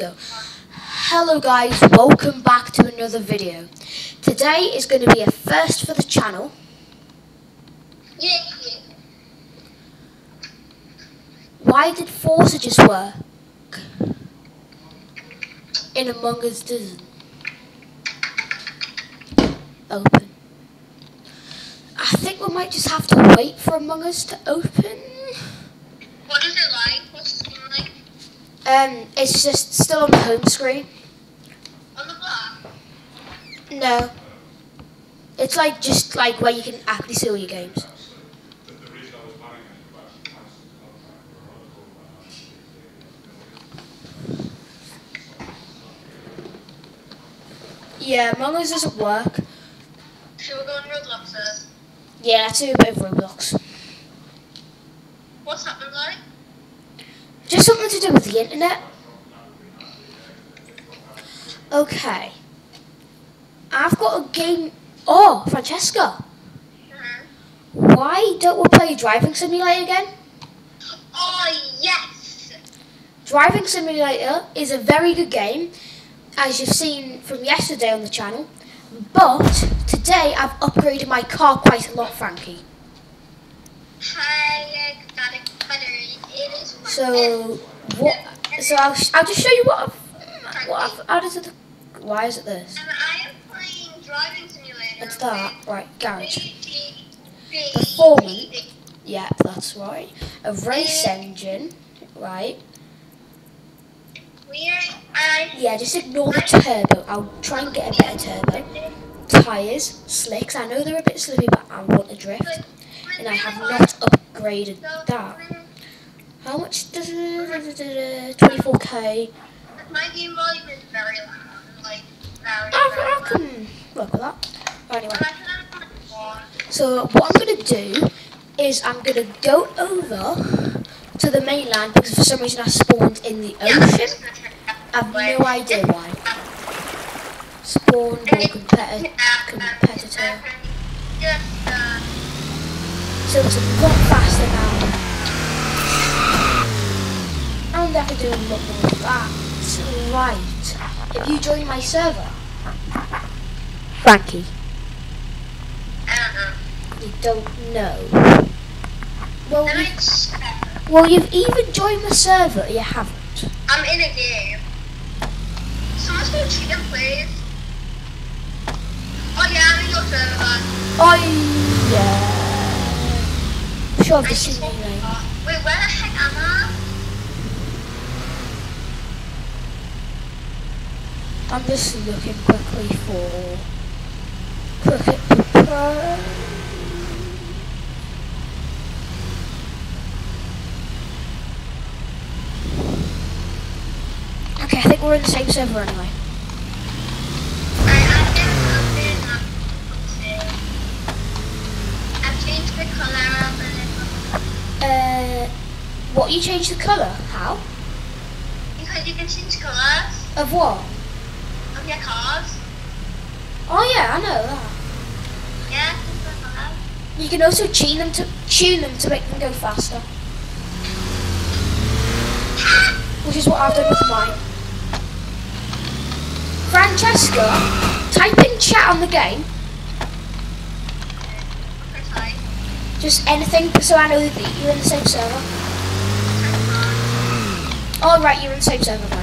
Go. Hello guys, welcome back to another video. Today is going to be a first for the channel. Yeah, yeah. Why did Forsages work? In Among Us doesn't. Open. I think we might just have to wait for Among Us to open. Um, it's just still on the home screen. On the black? No. It's like just like where you can actually see all your games. Yeah, Among Us doesn't work. Should we go on Roblox first? Yeah, let's do a bit of Roblox. What's that like? Just something to do with the internet. Okay. I've got a game. Oh, Francesca. Mhm. Why don't we play Driving Simulator again? Oh, yes! Driving Simulator is a very good game, as you've seen from yesterday on the channel. But today I've upgraded my car quite a lot, Frankie. Hi, got it battery. So what? So I'll, I'll just show you what I've. What I've how does it? Why is it this? And I am Driving It's that right? Garage. Performance. Yeah, that's right. A race engine, right? We are. I. Yeah, just ignore the turbo. I'll try and get a better turbo. Tires, slicks. I know they're a bit slippy, but I want a drift, and I have not upgraded that. How much does it? 24k. My game volume is very loud. Like, very, I, I can work with that. Anyway, I have so what I'm gonna do is I'm gonna go over to the mainland because for some reason I spawned in the ocean. I've no idea why. Spawn or competitor. competitor. Uh, So it's a lot faster now. And I can do a lot more of that. Right. Have you joined my server? Frankie, I don't know. you don't know. Well, Then you, well, you've even joined the server. You haven't. I'm in a game. Someone's gonna cheat and please. Oh yeah, I'm in your server. Oh yeah. I'm sure I've I just just seen woke your name. up. Wait, where the heck am I? I'm just looking quickly for Cricket Pro. Okay, I think we're in the same server anyway. I, I've been, I've been, let's see. I've changed the color of it. Uh, what, you change the colour? How? Because you can change colors Of what? Your cars. Oh yeah, I know that. Yeah. You can also tune them to tune them to make them go faster. Which is what I've done with mine. Francesca, type in chat on the game. Just anything so I know that you're in the same server. Oh you're in the same server, right?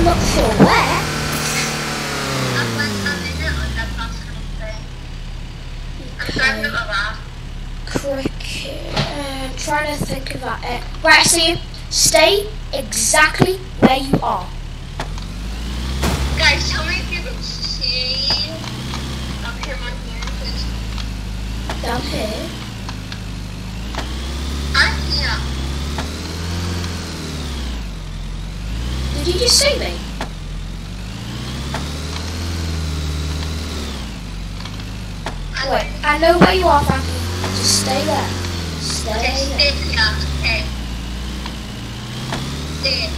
I'm not sure where. I'm like, I'm on that personal thing. I'm driving it around. Cricket. Uh, trying to think of that. Uh, right, I see you. Stay exactly where you are. Guys, tell me if you can see up here on here, please. Down here. I'm here. Did you just see me? I Wait, I know where you are, Frankie. Just stay there. Stay Okay, there. stay here. Okay. Stay.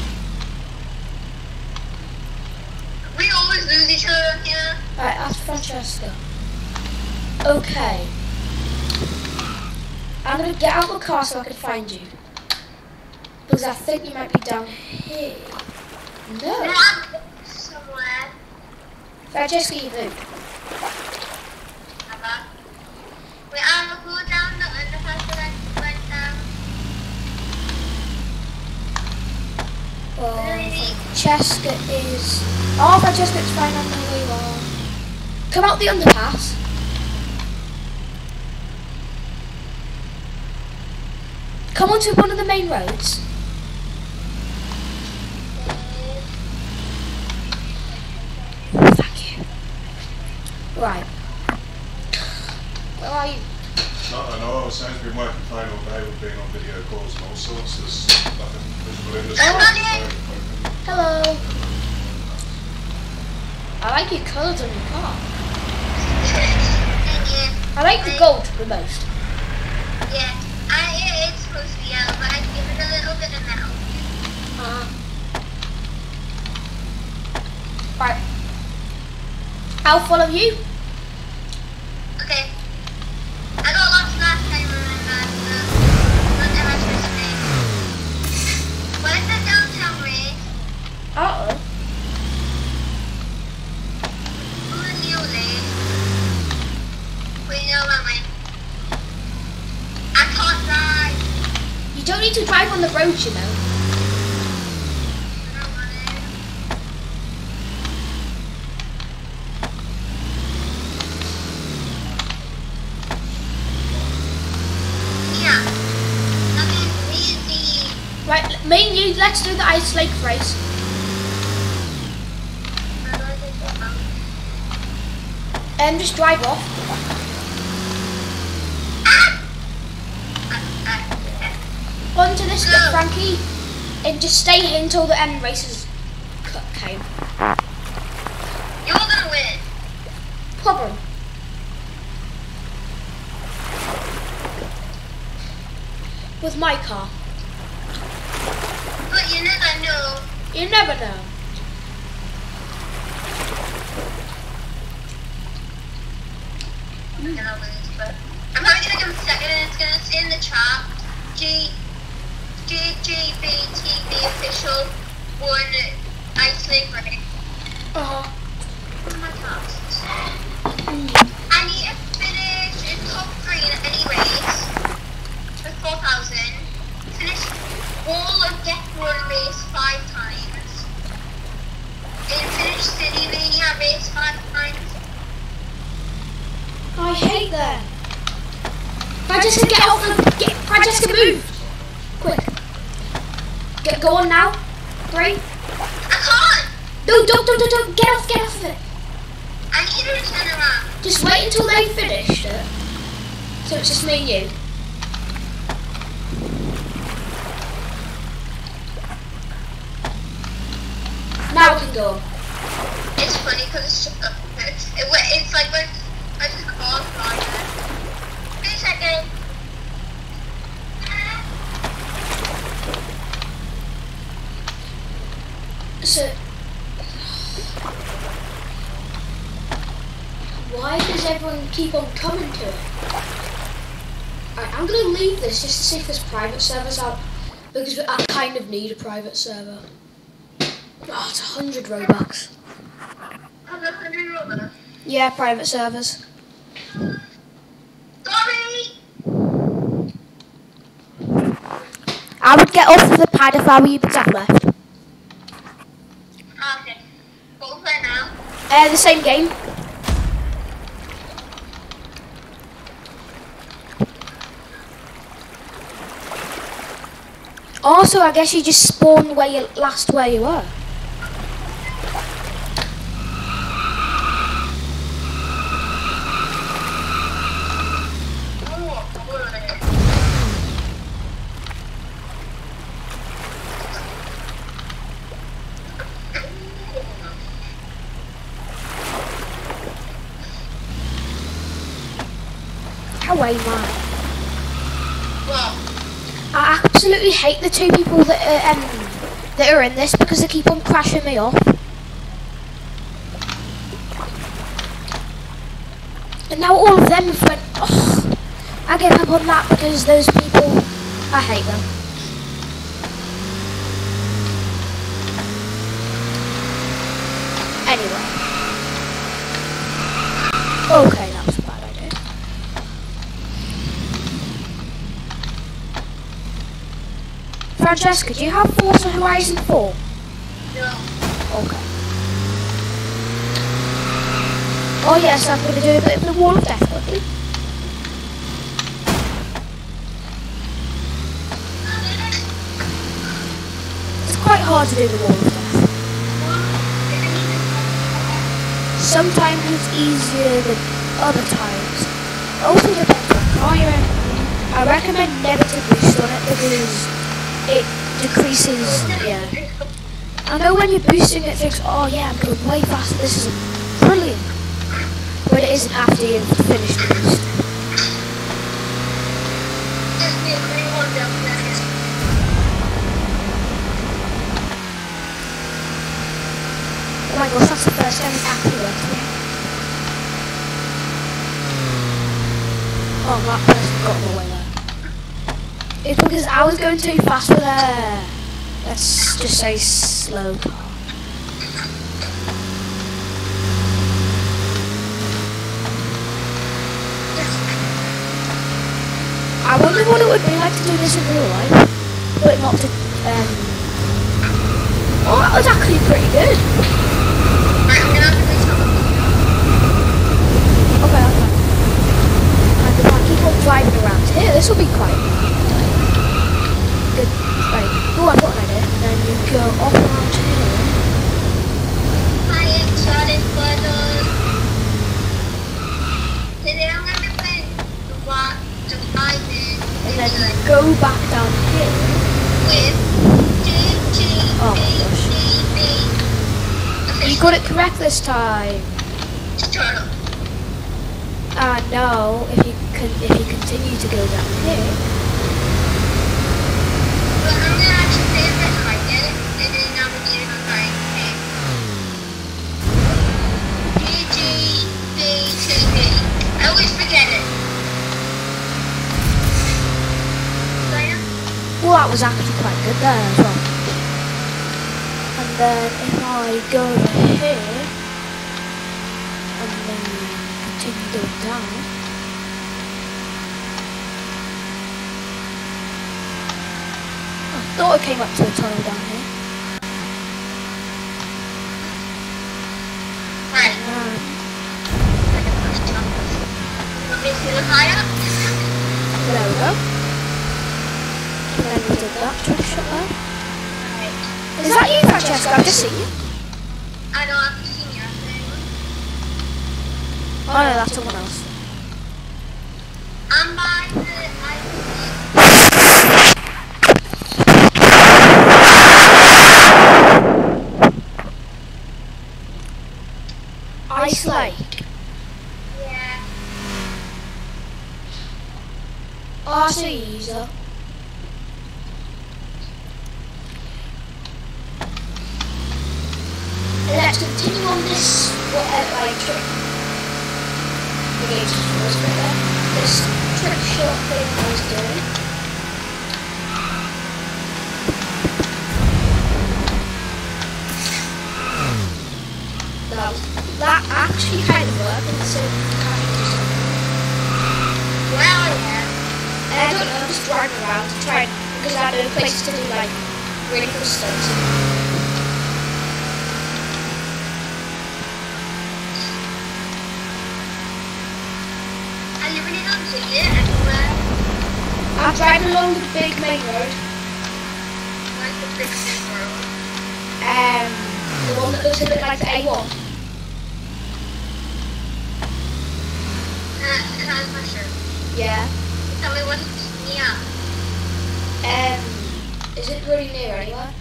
We always lose each other here. Right, ask Francesca. Okay. I'm gonna get out of the car so I can find you. Because I think you might be down here. No. Somewhere. Francesca, you moved. Wait, I'm gonna go down the underpass down. Francesca is. Oh, fine. I know where you are. Come out the underpass. Come onto one of the main roads. Thank you. Right. Where are you? No, I know I was saying we've been working fine all day, we've been on video calls and all sorts, there's nothing visible in the Oh, Hello. I like your colours on your car. Thank you. I like the gold the most. Yeah, I, it is supposed to be yellow, but I give it a little bit of metal. Uh, right. I'll follow you. Okay. I got lost last time, remember? So, not that much mistake. Where's the downtown race? Uh oh. Who's the new lane? Wait, no, wait, wait. I can't drive. You don't need to drive on the road, you know. I don't want it. Yeah. That is easy. Right, me and you, let's do the ice lake race. How do I take that out? And just drive off. Ah! Ah, Onto this bit, Frankie. And just stay here until the end races came. You're gonna win. Problem. With my car. But you never know. You never know. Why does everyone keep on coming to it? Alright, I'm gonna leave this just to see if there's private servers out. Because I kind of need a private server. Oh, it's a hundred Robux. I'm a hundred roller. Yeah, private servers. Sorry! I would get off of the pad if I were you, but I've left. Okay. What was that now? Uh, the same game. Also, I guess you just spawn where you last where you were. How are you? Well, I absolutely hate the two people that are, um, that are in this because they keep on crashing me off. And now all of them have went, oh, I gave up on that because those people, I hate them. Anyway. Okay, that was a bad idea. Francesca, do you have Forza Horizon 4? No. Okay. Oh yes, I'm going to do a bit of the Wall of Death quickly. It's quite hard to do the Wall of Death. Sometimes it's easier than other times. It also depends what car you're in. I recommend negative boost on it because it decreases, yeah. I know when you're boosting it thinks, oh yeah, I'm going way faster, this is brilliant. But it isn't after you've finished boost. Oh my gosh, that's the first time it's actually worked. Oh, that person got in the way there. It's because I was going too fast for a, let's just say slow. I wonder what it would be like to do this in real life, but not to, um, oh, that was actually pretty good. Right, I'm gonna have to. Okay, okay. And if I keep on driving around here, this will be quite good. Right. Oh, I've got an idea. Then you go off around here. Hi, excited brothers. Today I'm gonna be playing the And then you go back down here. with G Oh my gosh. You got it correct this time. Up. Ah, no. If you can, if you continue to go down here. Well, that was actually quite good there as well. And then if I go over here, and then continue going down. Thought I came up to a tunnel down here. Right. And me to look higher? there we go. Then we did that trick shot there. Right. Is that you, Francesca? I've just seen you. I don't have to see you. Oh no, that's someone else. I'm by the I Ice Lake. Yeah. Oh, that's a user. Let's continue on this whatever I trick. The game was better. This trick shot thing I was doing. That, that actually kind of worked and so kind of do something. Well, yeah. And I don't know, I'm just driving around to try because I know places to do like really cool stunts. I really don't see it everywhere. I'm driving along the big main road, Like the big big world. um, the one that looks a bit like the A1. Uh, can I ask a question? Yeah. Tell me what near. Um, is it really near anywhere?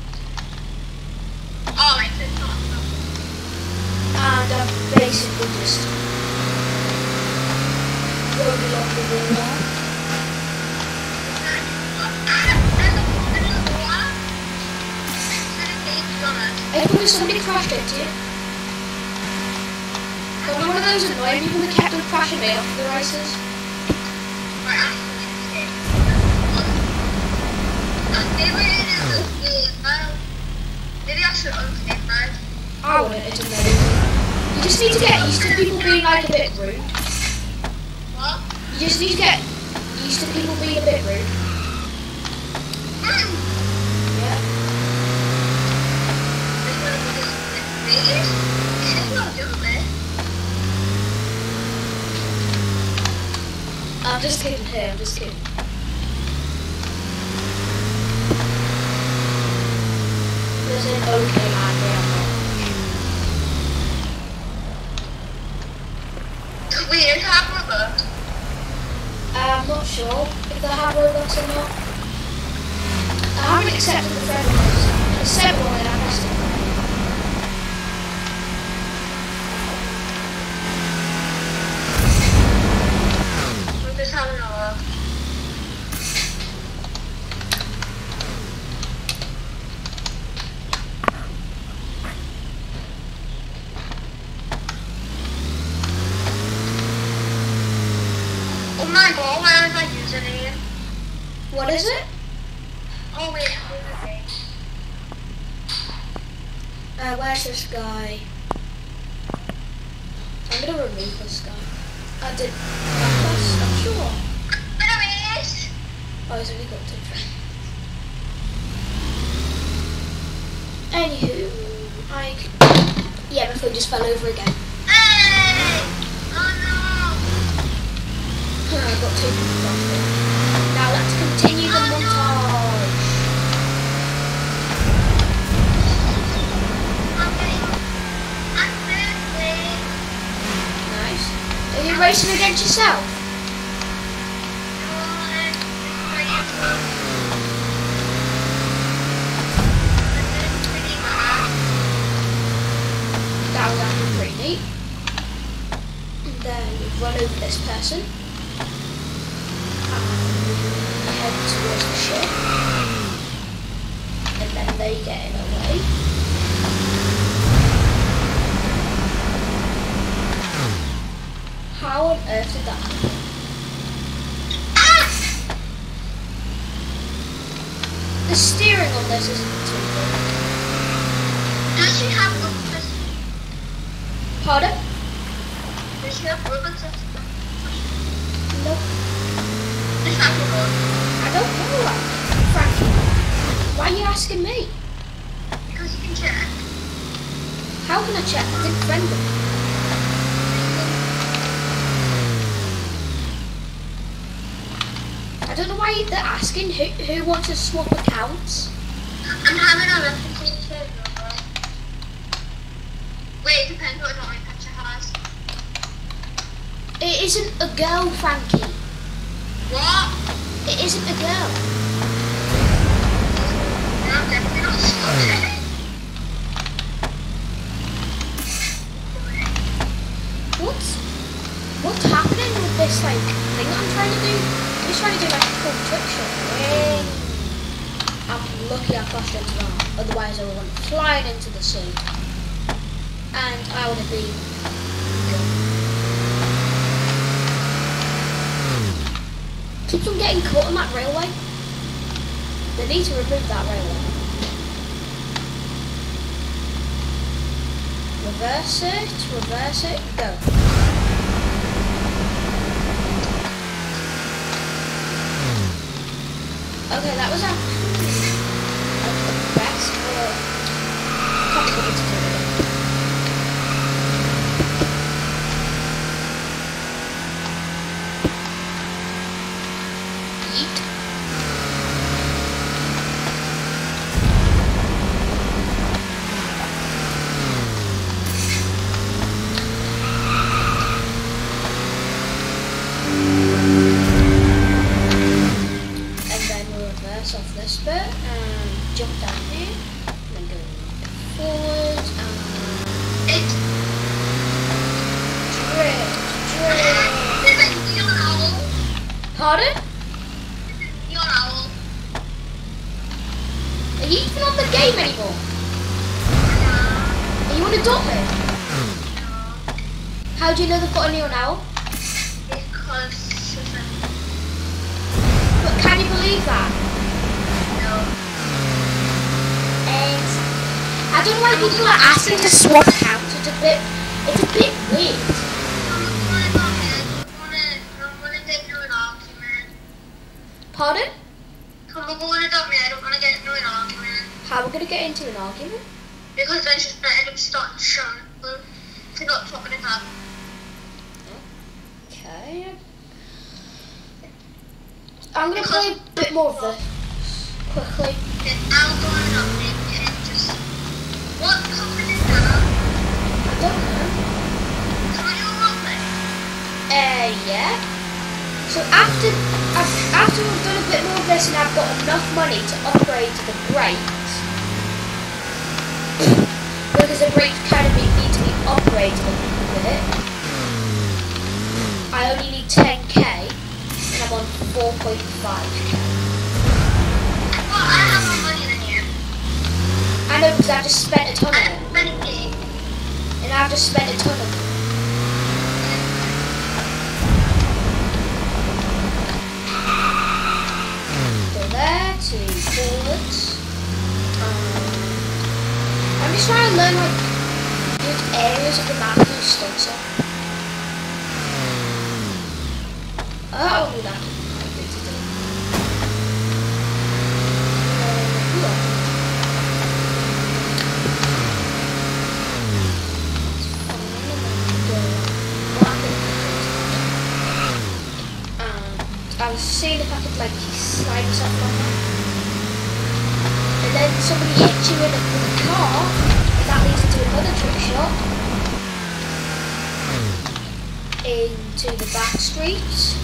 Oh, right, it's not. And I'm basically just going along the there. Hey, because somebody crashed into you. Got one of those annoying people that kept on crashing me off the races. Maybe I should unfit mine. I wouldn't. You just need to get used to people being like a bit rude. What? You just need to get used to people being a bit rude. Yeah. This one is this weird. She's not doing it. I'm just kidding here, I'm just kidding. An okay man there. Weird have Robux. Uh, I'm not sure if they have Robux or not. I haven't accepted the friend list. Sent one and I pressed it. We're just having a look. Oh my god, where is my username? What is it? Oh wait, okay. Uh, where's this guy? I'm gonna remove this guy. I did. I'm sure. Anyways, Oh, he's only got two friends. Anywho, I. Yeah, my phone just fell over again. hey! Oh Huh, I've got two. Now let's continue the Oh, no. montage. no! I'm getting. I'm thirsty. Nice. Are you racing against yourself? That was actually pretty neat. And then run over this person. And head towards the ship. And then they get in our way. That? Ah! The steering on this isn't too good. Does she have Robux? Pardon? Does she have Robux? Nope. Does she have Robux? I don't know that. Frankie, why are you asking me? Because you can check. How can I check? I didn't friend them. I don't know why they're asking who, wants to swap accounts. I'm having a look and see if she has Robux. Wait, it depends what my picture has. It isn't a girl, Frankie. What? It isn't a girl. No, I'm definitely not sure. What's what's happening with this like thing that I'm trying to do? I'm just trying to do like a cool trick shot. Wait. I'm lucky I crashed into that. Otherwise I would have went flying into the sea. And I would have been gone. Keeps on getting caught on that railway. They need to remove that railway. Reverse it, reverse it, go. Okay, that was the best but to do it. Yeet. and then we'll reverse off this bit and jump down here and then go forward and It's drift, drift. This is Neon Owl. Pardon? Neon Owl. Are you even on the game anymore? Are you on a dot bit? How do you know they've got a neon owl? Because But can you believe that? no. And I don't know why people are asking to swap accounts. It's a bit It's a bit weird. Pardon? Come on, board it up me. I don't want to get into an argument. How are we gonna get into an argument? Because then she's gonna end up starting shouting to not talking in her. Okay. I'm gonna play a bit more of this quickly. Then I'll go on an update and. What happened in that? I don't know. Can we do a roleplay? Uh, yeah. So after af- after we've done a bit more of this and I've got enough money to upgrade the brakes, because the brakes kind of need to be upgraded with it. I only need 10k and I'm on 4.5k. Well, I have more money than you. I know because I've just spent a ton of it. money. And I've just spent a ton of it. Go there to forwards. Um, I'm just trying to learn like good areas of the map do stunts on. Oh, that might be to do. Uh, ooh, Um, I was seeing if I could like slide myself like that. And then somebody hits you in a, with a car, and that leads into another trick shot. Into the back streets.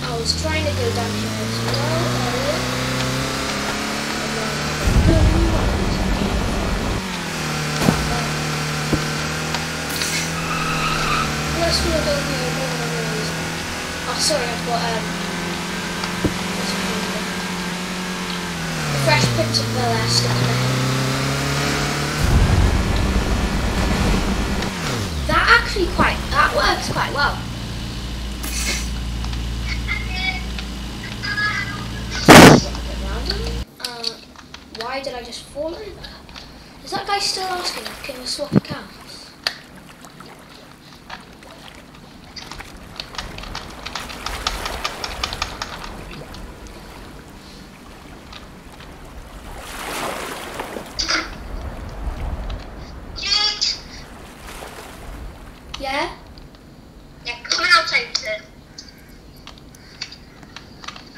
I was trying to go down here as well earlier. Let's go down here. Oh, sorry, I've got um. it called again? The Fresh Prince of Bel Air stuck in my head. That actually quite that works quite well. Uh, why did I just fall over? Is that guy still asking, can we swap accounts? Jake! Yeah? Yeah, coming outside it.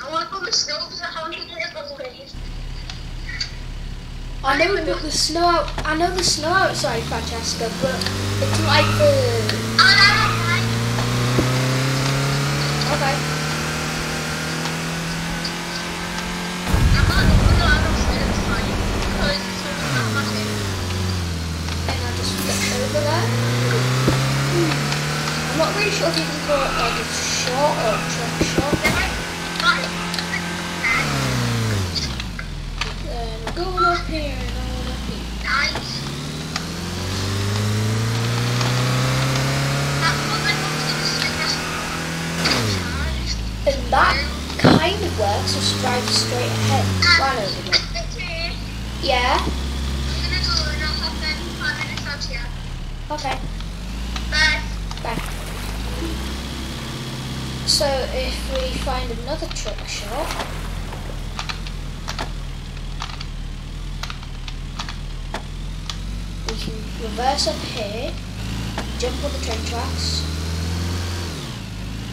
I want to go to school because I haven't been here for days. I know we the snow. I know the snow outside Francesca, but it's like the. Okay. Go there. Hmm. I'm not really sure if you can it like a shot or a trick shot. Then I got it. Then I'm going up here and going up here. Nice. That was like what And that kind of works. Just drive straight ahead. Run over there. Yeah. Okay. Bye. So if we find another trick shot. We can reverse up here, jump on the train tracks,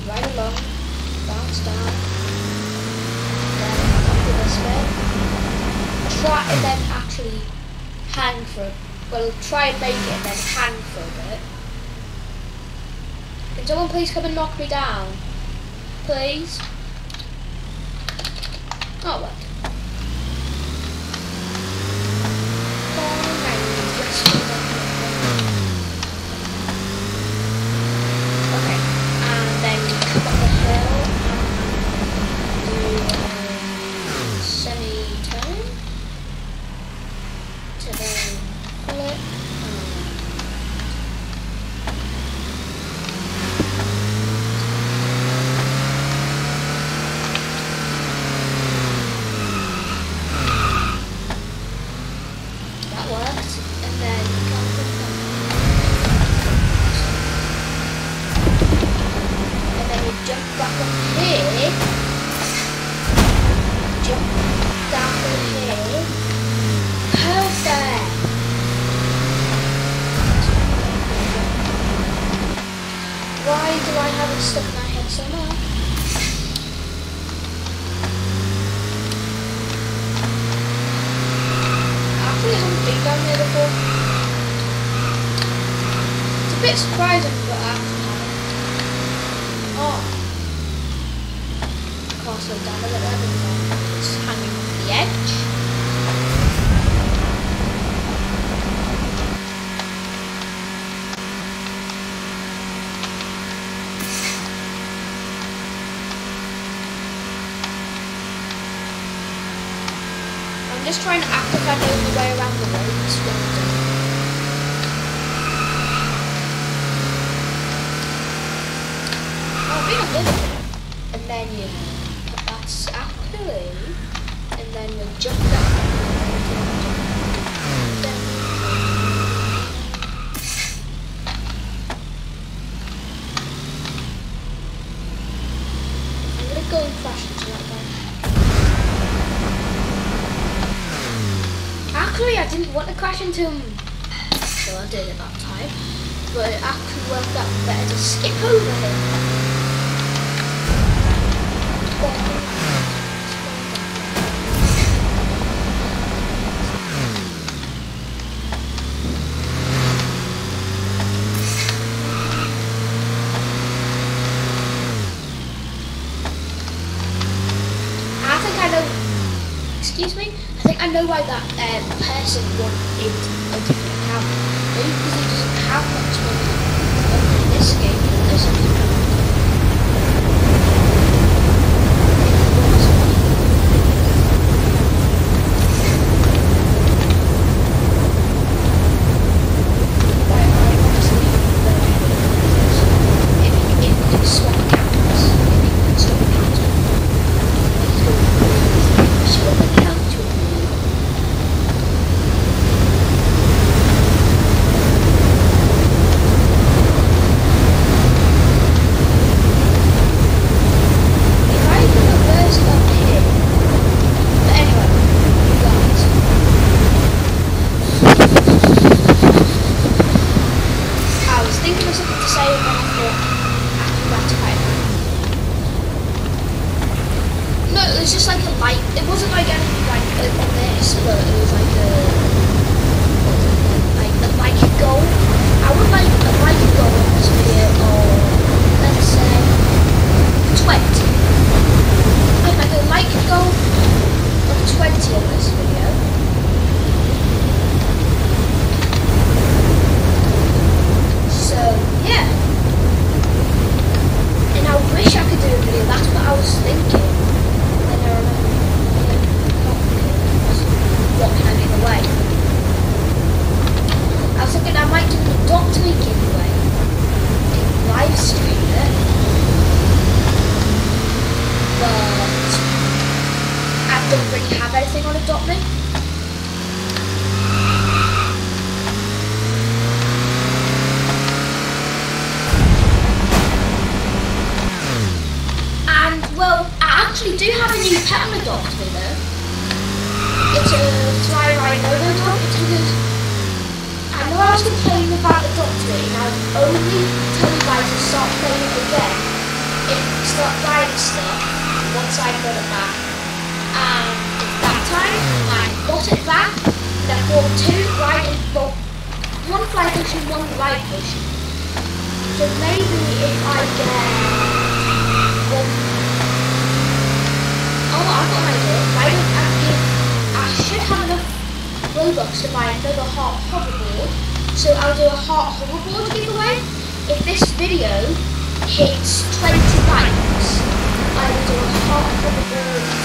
ride along, bounce down, this bit, try and then actually hang for a well try and make it and then hang for a bit. Can someone please come and knock me down? Please? Oh what? Oh, okay, and then come up the hill and do a semi-turn to then pull it. and bit surprising, but I Oh. Can't slow down a little bit. It's hanging on the edge. I'm just trying to act like I know the way around the roads. when I don't. Oh, be a little. And then you put that actually, and then you jump down. I'm gonna go and crash into that guy. Actually, I didn't want to crash into him. So I did at that time. But it actually worked out better to skip over him. I think I know. Excuse me. I think I know why that um, person wanted a different account. Have much money in this game. Two riding well, one fly potion, one ride potion. So maybe if I get one Oh, I've got an idea. Why don't I. I should have enough Robux to buy another heart hoverboard. So I'll do a heart hoverboard giveaway. If this video hits 20 likes, I will do a heart hoverboard